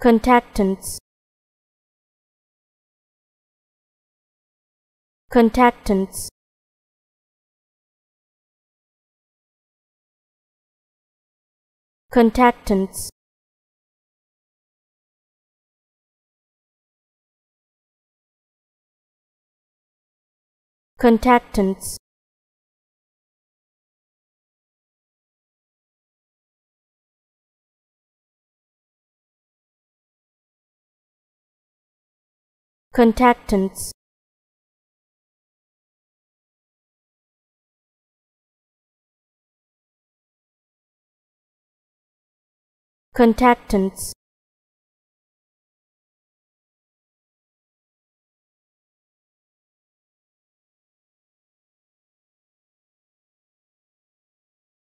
contactants. Contactants. Contactants. Contactants contactants. Contactants